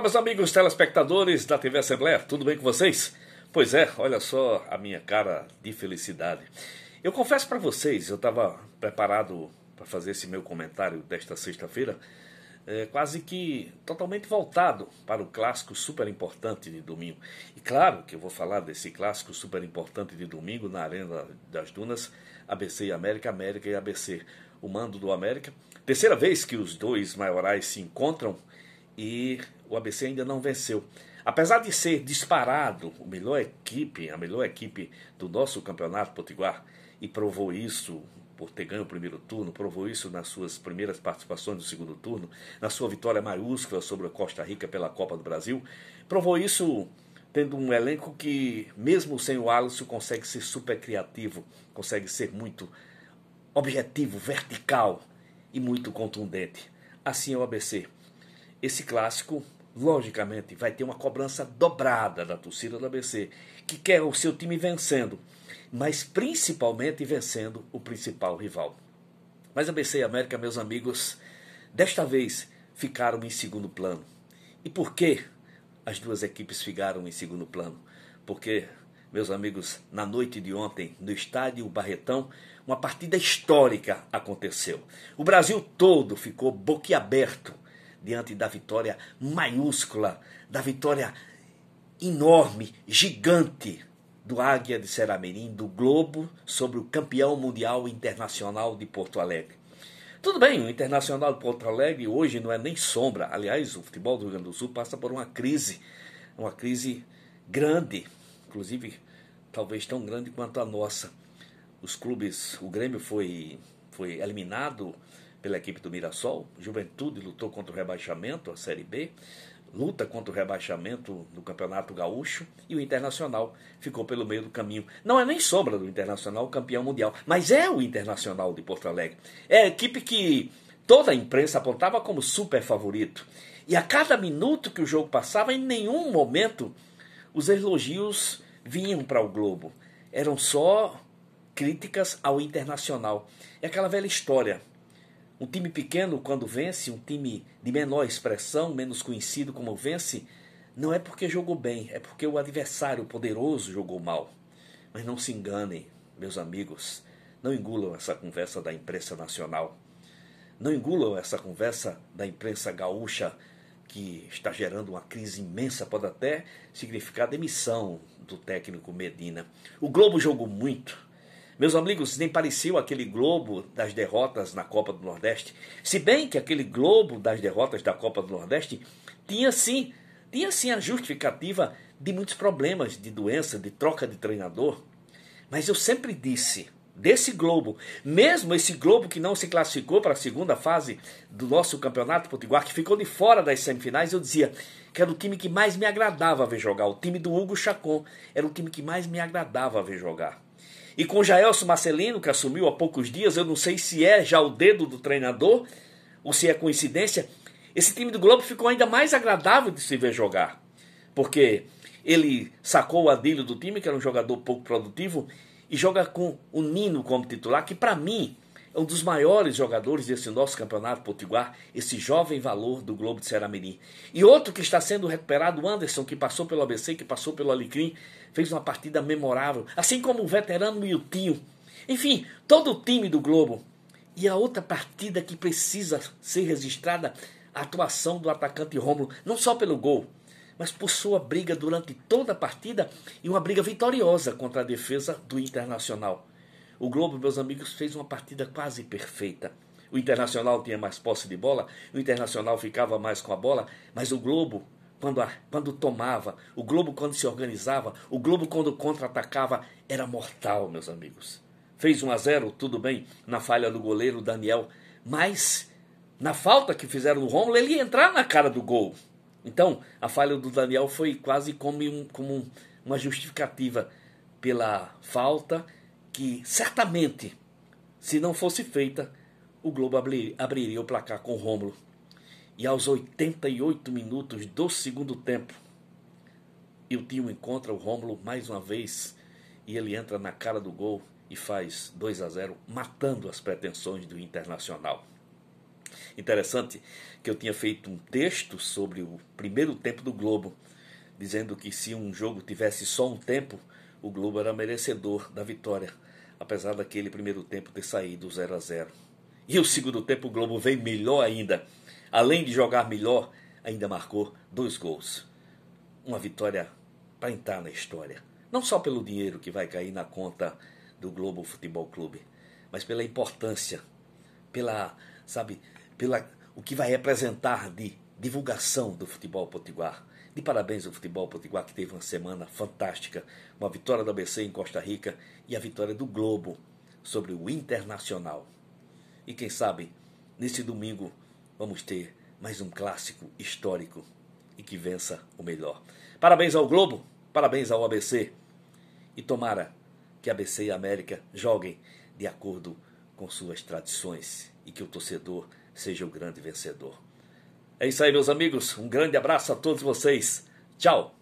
meus amigos telespectadores da TV Assembleia, tudo bem com vocês? Pois é, olha só a minha cara de felicidade. Eu confesso para vocês, eu estava preparado para fazer esse meu comentário desta sexta-feira, é, quase que totalmente voltado para o clássico super importante de domingo. E claro que eu vou falar desse clássico super importante de domingo na Arena das Dunas, ABC e América, América e ABC. O mando do América. Terceira vez que os dois maiorais se encontram e o ABC ainda não venceu. Apesar de ser disparado a melhor equipe, a melhor equipe do nosso campeonato potiguar, e provou isso por ter ganho o primeiro turno, provou isso nas suas primeiras participações do segundo turno, na sua vitória maiúscula sobre a Costa Rica pela Copa do Brasil, provou isso tendo um elenco que, mesmo sem o Alisson, consegue ser super criativo, consegue ser muito objetivo, vertical e muito contundente. Assim é o ABC. Esse clássico, logicamente, vai ter uma cobrança dobrada da torcida do ABC, que quer o seu time vencendo, mas principalmente vencendo o principal rival. Mas ABC e América, meus amigos, desta vez ficaram em segundo plano. E por que as duas equipes ficaram em segundo plano? Porque, meus amigos, na noite de ontem, no estádio Barretão, uma partida histórica aconteceu. O Brasil todo ficou boquiaberto diante da vitória maiúscula, da vitória enorme, gigante do Águia de Seramirim, do Globo, sobre o campeão mundial internacional de Porto Alegre. Tudo bem, o Internacional de Porto Alegre hoje não é nem sombra. Aliás, o futebol do Rio Grande do Sul passa por uma crise, uma crise grande, inclusive talvez tão grande quanto a nossa. Os clubes, o Grêmio foi, foi eliminado pela equipe do Mirassol. Juventude lutou contra o rebaixamento, a Série B, luta contra o rebaixamento no Campeonato Gaúcho e o Internacional ficou pelo meio do caminho. Não é nem sombra do Internacional campeão mundial, mas é o Internacional de Porto Alegre. É a equipe que toda a imprensa apontava como super favorito. E a cada minuto que o jogo passava, em nenhum momento os elogios vinham para o Globo. Eram só críticas ao Internacional. É aquela velha história um time pequeno, quando vence, um time de menor expressão, menos conhecido como vence, não é porque jogou bem, é porque o adversário poderoso jogou mal. Mas não se enganem, meus amigos, não engulam essa conversa da imprensa nacional. Não engulam essa conversa da imprensa gaúcha que está gerando uma crise imensa, pode até significar demissão do técnico Medina. O Globo jogou muito, meus amigos, nem pareceu aquele globo das derrotas na Copa do Nordeste. Se bem que aquele globo das derrotas da Copa do Nordeste tinha sim, tinha sim a justificativa de muitos problemas de doença, de troca de treinador. Mas eu sempre disse, desse globo, mesmo esse globo que não se classificou para a segunda fase do nosso campeonato potiguar, que ficou de fora das semifinais, eu dizia que era o time que mais me agradava ver jogar. O time do Hugo Chacon era o time que mais me agradava ver jogar. E com Jaelson Marcelino, que assumiu há poucos dias, eu não sei se é já o dedo do treinador ou se é coincidência, esse time do Globo ficou ainda mais agradável de se ver jogar. Porque ele sacou o Adílio do time, que era um jogador pouco produtivo, e joga com o Nino como titular, que para mim é um dos maiores jogadores desse nosso campeonato potiguar, esse jovem valor do Globo de Seramirim. E outro que está sendo recuperado, o Anderson, que passou pelo ABC, que passou pelo Alecrim, fez uma partida memorável, assim como o veterano Miltinho. Enfim, todo o time do Globo. E a outra partida que precisa ser registrada, a atuação do atacante Rômulo, não só pelo gol, mas por sua briga durante toda a partida e uma briga vitoriosa contra a defesa do Internacional. O Globo, meus amigos, fez uma partida quase perfeita. O Internacional tinha mais posse de bola, o Internacional ficava mais com a bola, mas o Globo, quando, quando tomava, o Globo, quando se organizava, o Globo, quando contra-atacava, era mortal, meus amigos. Fez 1 a 0 tudo bem, na falha do goleiro Daniel, mas na falta que fizeram no Romulo, ele ia entrar na cara do gol. Então, a falha do Daniel foi quase como, um, como uma justificativa pela falta que certamente, se não fosse feita, o Globo abriria o placar com Rômulo. E aos 88 minutos do segundo tempo, o tio encontra o Rômulo mais uma vez e ele entra na cara do gol e faz 2 a 0, matando as pretensões do Internacional. Interessante que eu tinha feito um texto sobre o primeiro tempo do Globo, dizendo que se um jogo tivesse só um tempo, o Globo era merecedor da vitória, apesar daquele primeiro tempo ter saído 0 a 0. E o segundo tempo o Globo veio melhor ainda. Além de jogar melhor, ainda marcou dois gols. Uma vitória para entrar na história. Não só pelo dinheiro que vai cair na conta do Globo Futebol Clube, mas pela importância, pela, sabe, pela o que vai representar de divulgação do futebol potiguar. De parabéns ao futebol potiguar que teve uma semana fantástica, uma vitória do ABC em Costa Rica e a vitória do Globo sobre o Internacional. E quem sabe, nesse domingo, vamos ter mais um clássico histórico e que vença o melhor. Parabéns ao Globo, parabéns ao ABC e tomara que ABC e América joguem de acordo com suas tradições e que o torcedor seja o grande vencedor. É isso aí, meus amigos. Um grande abraço a todos vocês. Tchau!